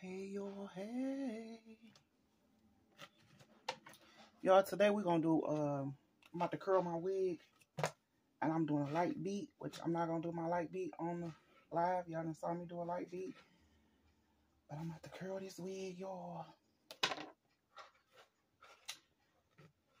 Hey, yo, hey. Y'all, today we're going to do, um, I'm about to curl my wig. And I'm doing a light beat, which I'm not going to do my light beat on the live. Y'all done saw me do a light beat. But I'm about to curl this wig, y'all.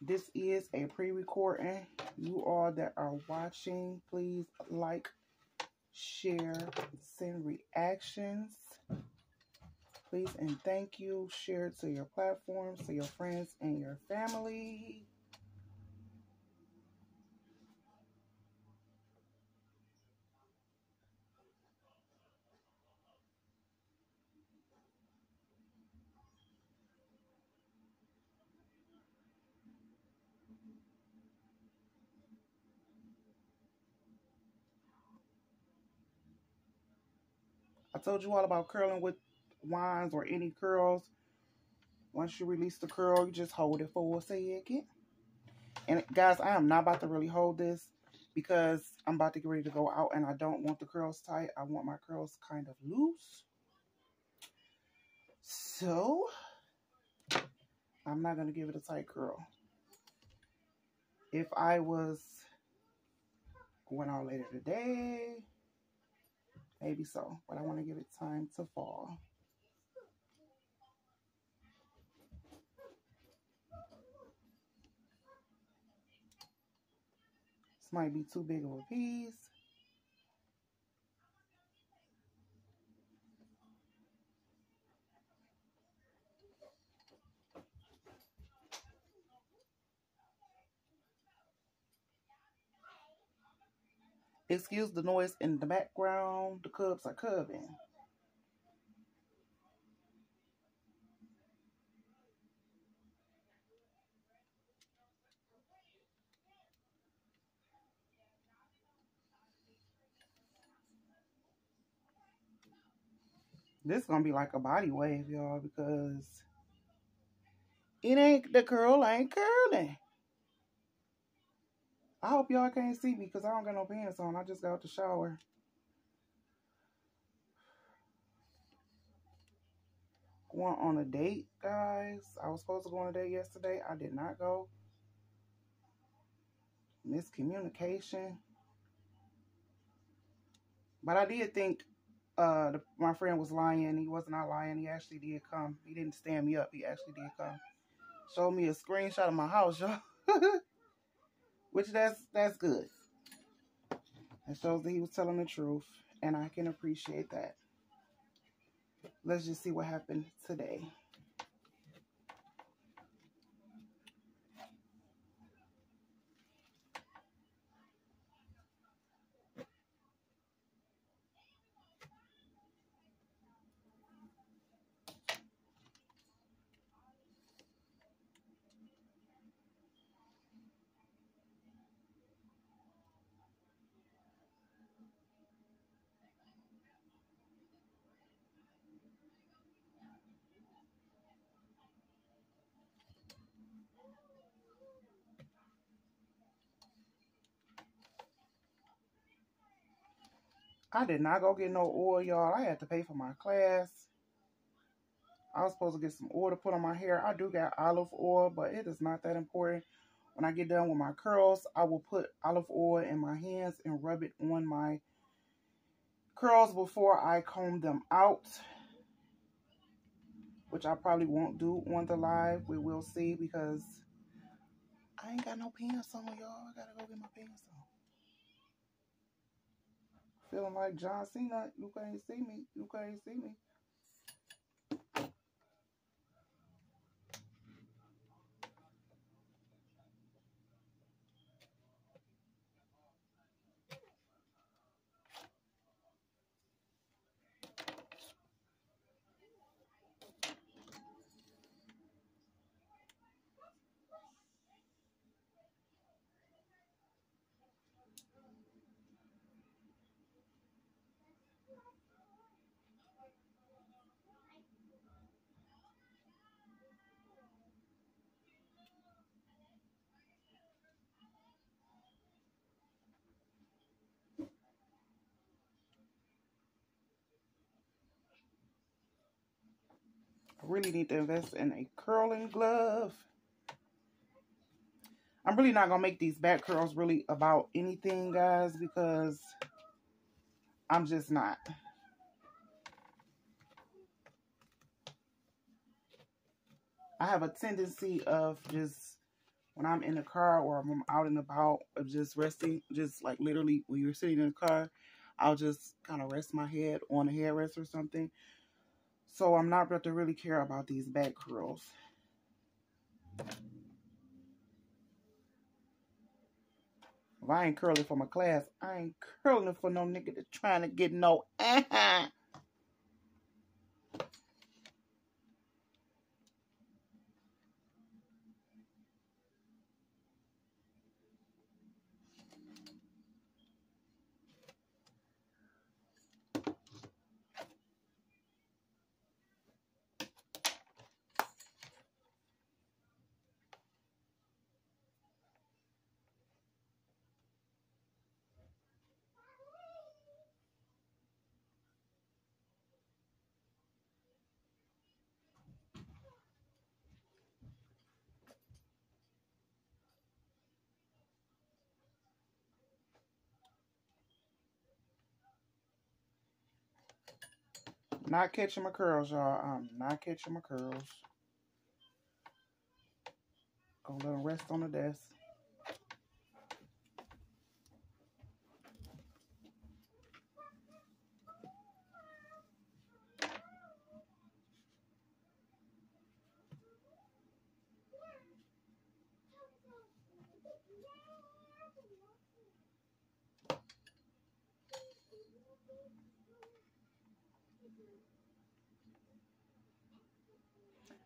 This is a pre-recording. You all that are watching, please like, share, send reactions. Please and thank you. Share it to your platforms, to your friends and your family. I told you all about curling with wands or any curls. Once you release the curl, you just hold it for a second. And guys, I am not about to really hold this because I'm about to get ready to go out and I don't want the curls tight. I want my curls kind of loose. So, I'm not going to give it a tight curl. If I was going out later today, maybe so. But I want to give it time to fall. This might be too big of a piece. Excuse the noise in the background. The cubs are cubbing. This is gonna be like a body wave, y'all, because it ain't the curl ain't curling. I hope y'all can't see me because I don't got no pants on. I just got out the shower. Going on a date, guys. I was supposed to go on a date yesterday. I did not go. Miscommunication. But I did think uh, the, my friend was lying. He was not lying. He actually did come. He didn't stand me up. He actually did come. Showed me a screenshot of my house, y'all. Which that's that's good. It shows that he was telling the truth, and I can appreciate that. Let's just see what happened today. I did not go get no oil, y'all. I had to pay for my class. I was supposed to get some oil to put on my hair. I do got olive oil, but it is not that important. When I get done with my curls, I will put olive oil in my hands and rub it on my curls before I comb them out. Which I probably won't do on the live. We will see because I ain't got no pants on, y'all. I gotta go get my pants on. Feeling like John Cena. You can't see me. You can't see me. Really need to invest in a curling glove. I'm really not going to make these back curls really about anything, guys, because I'm just not. I have a tendency of just when I'm in the car or I'm out and about of just resting, just like literally when you're sitting in the car, I'll just kind of rest my head on a headrest or something. So I'm not about to really care about these back curls. If I ain't curling for my class, I ain't curling for no nigga that's trying to get no Not catching my curls, y'all. I'm not catching my curls. Gonna let them rest on the desk.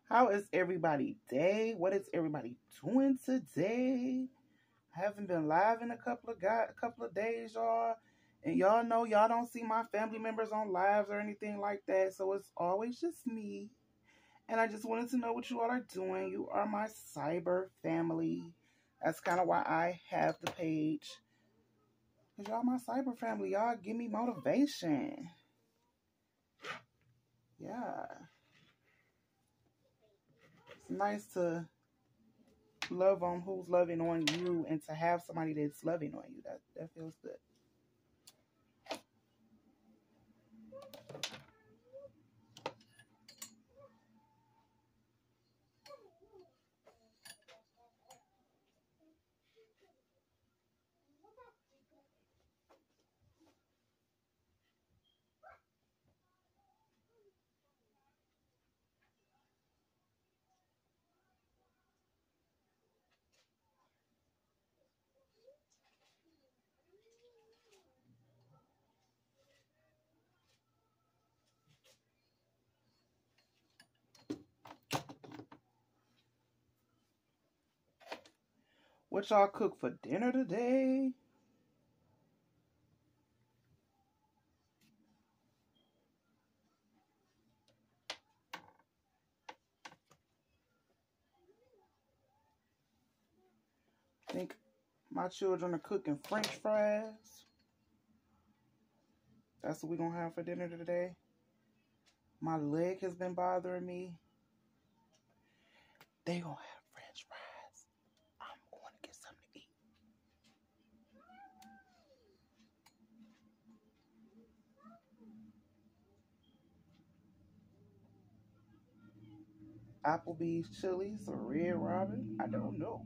How is everybody day? What is everybody doing today? I haven't been live in a couple of got a couple of days, y'all. And y'all know y'all don't see my family members on lives or anything like that. So it's always just me. And I just wanted to know what you all are doing. You are my cyber family. That's kind of why I have the page. Because y'all my cyber family. Y'all give me motivation. Yeah nice to love on who's loving on you and to have somebody that's loving on you. That that feels good. What y'all cook for dinner today? I think my children are cooking french fries. That's what we're going to have for dinner today. My leg has been bothering me. They going to have Applebee's Chili's or Red Robin. I don't know.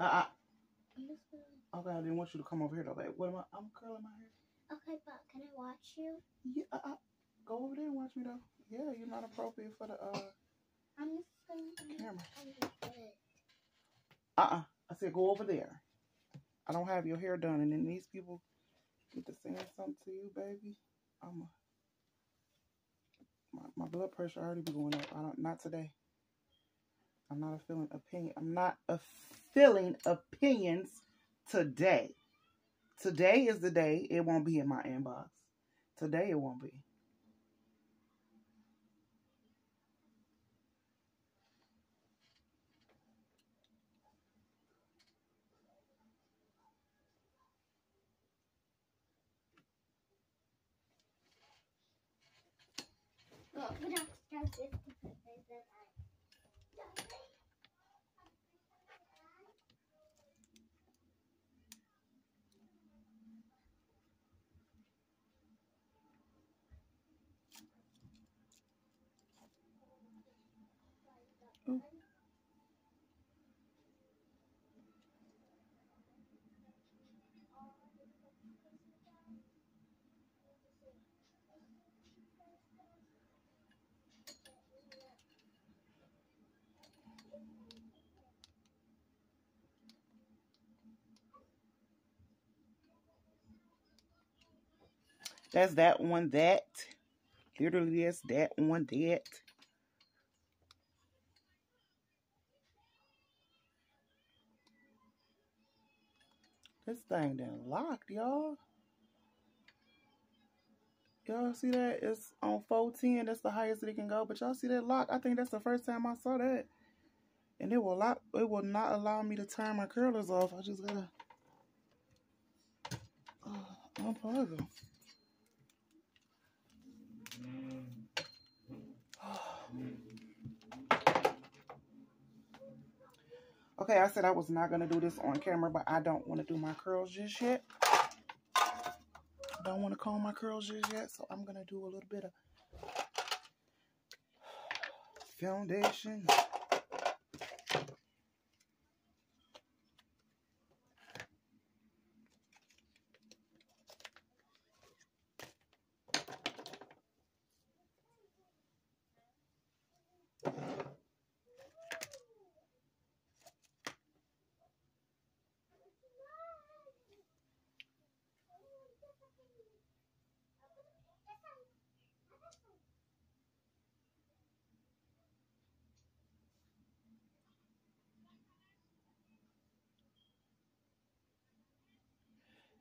Uh, uh, okay, I didn't want you to come over here though, babe. What am I? I'm curling my hair. Okay, but can I watch you? Yeah, uh, uh, go over there and watch me though. Yeah, you're not appropriate for the uh. I'm just gonna camera. Uh uh. I said go over there. I don't have your hair done, and then these people get to saying something to you, baby. I'm a, my my blood pressure already be going up. I don't not today. I'm not feeling opinion. I'm not feeling opinions today. Today is the day it won't be in my inbox. Today it won't be. Well, we don't start this because they said I. That's that one, that. Literally, that's that one, that. This thing done locked, y'all. Y'all see that? It's on 410. That's the highest that it can go. But y'all see that lock? I think that's the first time I saw that. And it will lock, it will not allow me to turn my curlers off. I just gotta uh, unplug them. Okay, I said I was not going to do this on camera, but I don't want to do my curls just yet. I don't want to comb my curls just yet, so I'm going to do a little bit of foundation.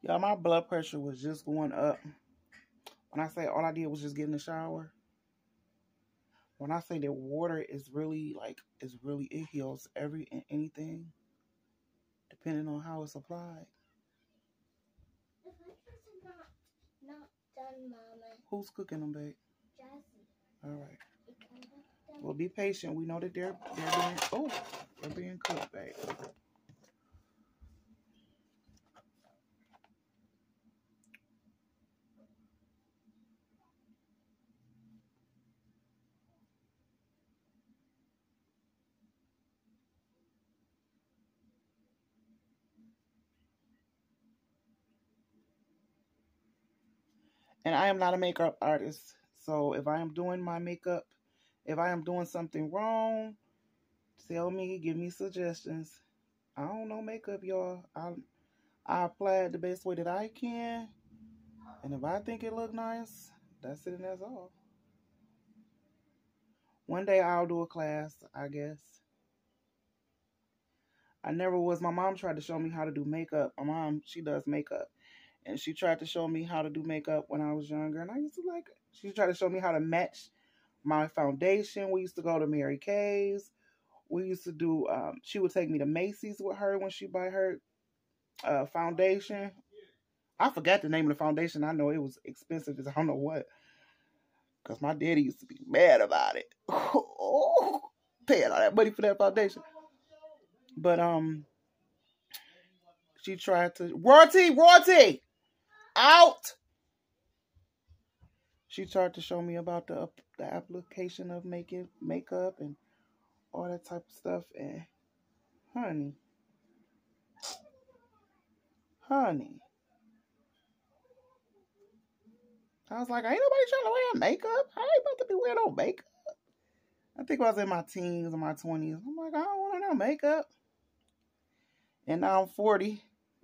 Y'all, my blood pressure was just going up. When I say all I did was just get in the shower. When I say that water is really like is really it heals every and anything, depending on how it's applied. The breakfast is not not done, Mama. Who's cooking them, babe? Jessie, All right. you can have them. Well, be patient. We know that they're they're being oh they're being cooked, babe. And I am not a makeup artist. So if I am doing my makeup, if I am doing something wrong, tell me, give me suggestions. I don't know makeup, y'all. I I apply it the best way that I can. And if I think it look nice, that's it and that's all. One day I'll do a class, I guess. I never was. My mom tried to show me how to do makeup. My mom, she does makeup. And she tried to show me how to do makeup when I was younger. And I used to like it. She tried to show me how to match my foundation. We used to go to Mary Kay's. We used to do, um, she would take me to Macy's with her when she buy her uh, foundation. I forgot the name of the foundation. I know it was expensive as I don't know what. Because my daddy used to be mad about it. Paying all that money for that foundation. But um she tried to royalty, royalty out. She tried to show me about the the application of making makeup and all that type of stuff. And honey, honey, I was like, ain't nobody trying to wear makeup. I ain't about to be wearing no makeup. I think I was in my teens or my twenties. I'm like, I don't want no makeup. And now I'm 40.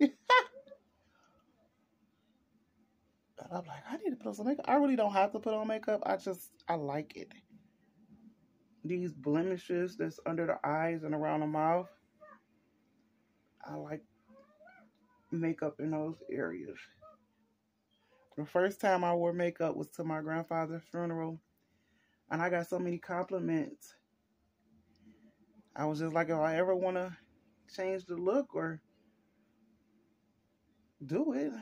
I'm like, I need to put on some makeup. I really don't have to put on makeup. I just, I like it. these blemishes that's under the eyes and around the mouth. I like makeup in those areas. The first time I wore makeup was to my grandfather's funeral, and I got so many compliments. I was just like, if I ever want to change the look or do it,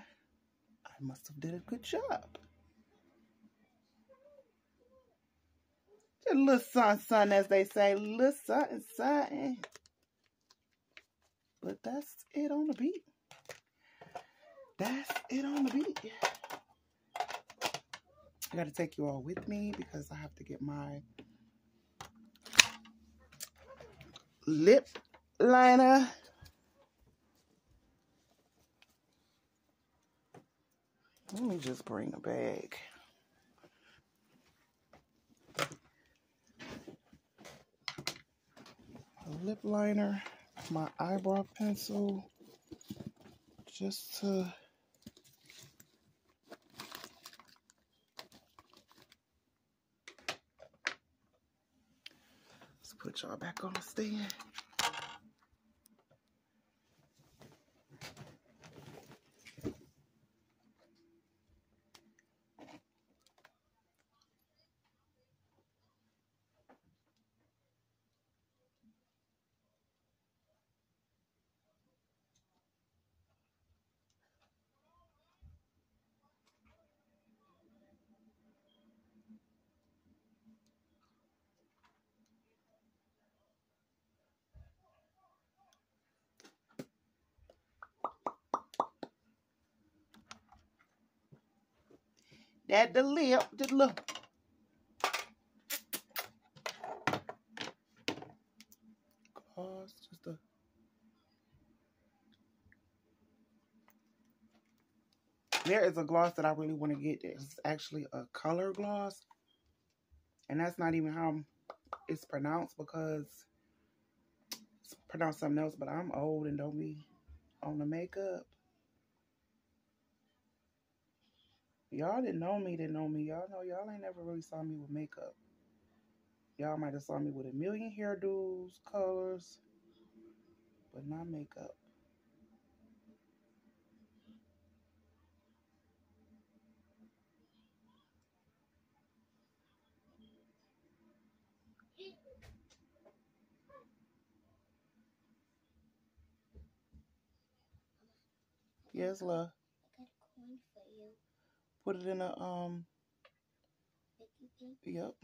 I must have did a good job. Just a little something, something, as they say, little something, something. But that's it on the beat. That's it on the beat. I got to take you all with me because I have to get my lip liner. Let me just bring a bag. A lip liner, my eyebrow pencil, just to let's put y'all back on the stand. The lip, the look. Just a. There is a gloss that I really want to get. It's actually a color gloss. And that's not even how it's pronounced because it's pronounced something else. But I'm old and don't be on the makeup. Y'all didn't know me, didn't know me. Y'all know y'all ain't never really saw me with makeup. Y'all might have saw me with a million hairdos, colors, but not makeup. Yes, love. I got a coin for you. Put it in a um. Yep.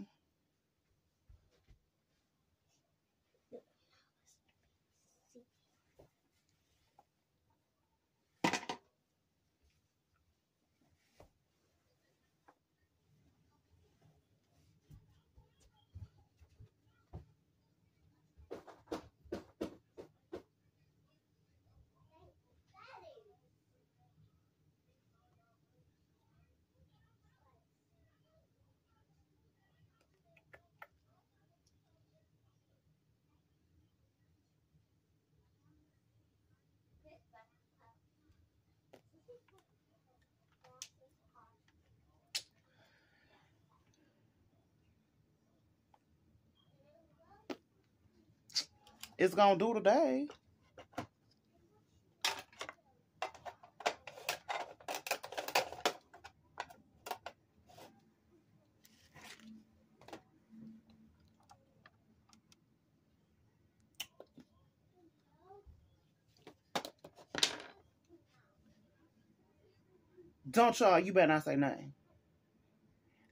It's gonna do today. Don't y'all, you better not say nothing.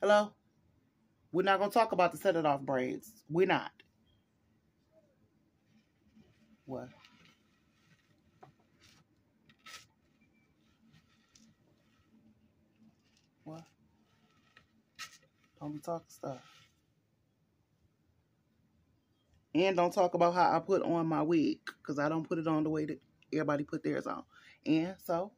Hello? We're not gonna talk about the set it off braids. We're not. Don't talk stuff. And don't talk about how I put on my wig because I don't put it on the way that everybody put theirs on. And so.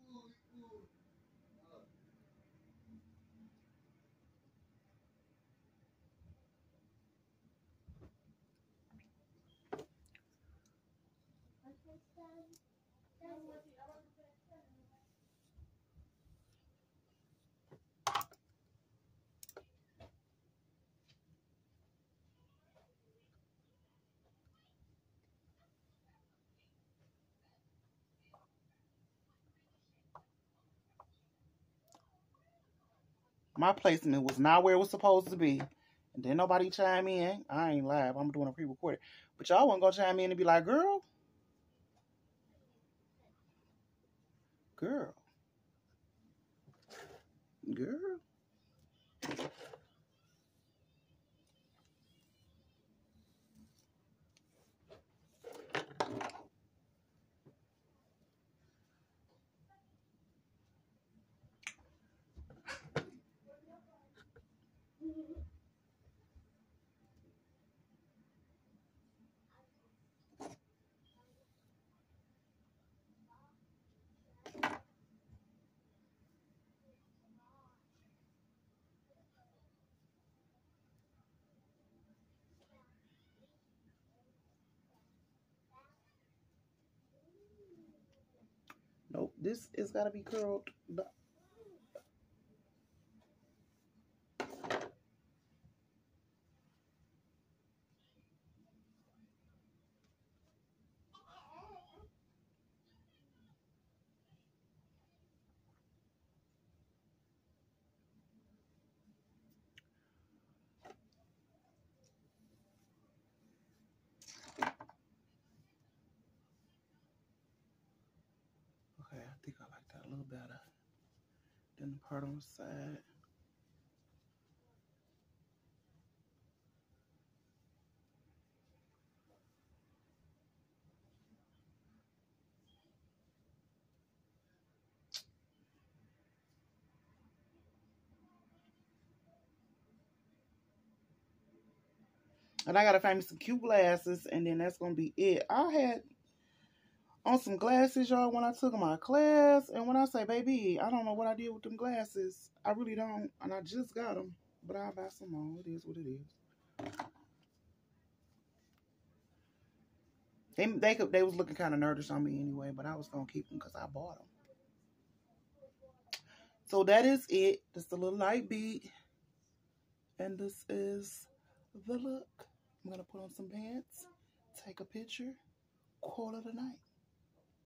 My placement was not where it was supposed to be. And then nobody chime in. I ain't live. I'm doing a pre-recorded. But y'all wasn't gonna chime in and be like, girl. Girl. Girl. Nope, this is gotta be curled I think I like that a little better than the part on the side. And I gotta find me some cute glasses, and then that's gonna be it. I had on some glasses, y'all, when I took my class. And when I say, baby, I don't know what I did with them glasses. I really don't. And I just got them. But I'll buy some more. It is what it is. They, they, could, they was looking kind of nervous on me anyway, but I was going to keep them because I bought them. So that is it. Just a little light beat. And this is the look. I'm going to put on some pants, take a picture, call it a night.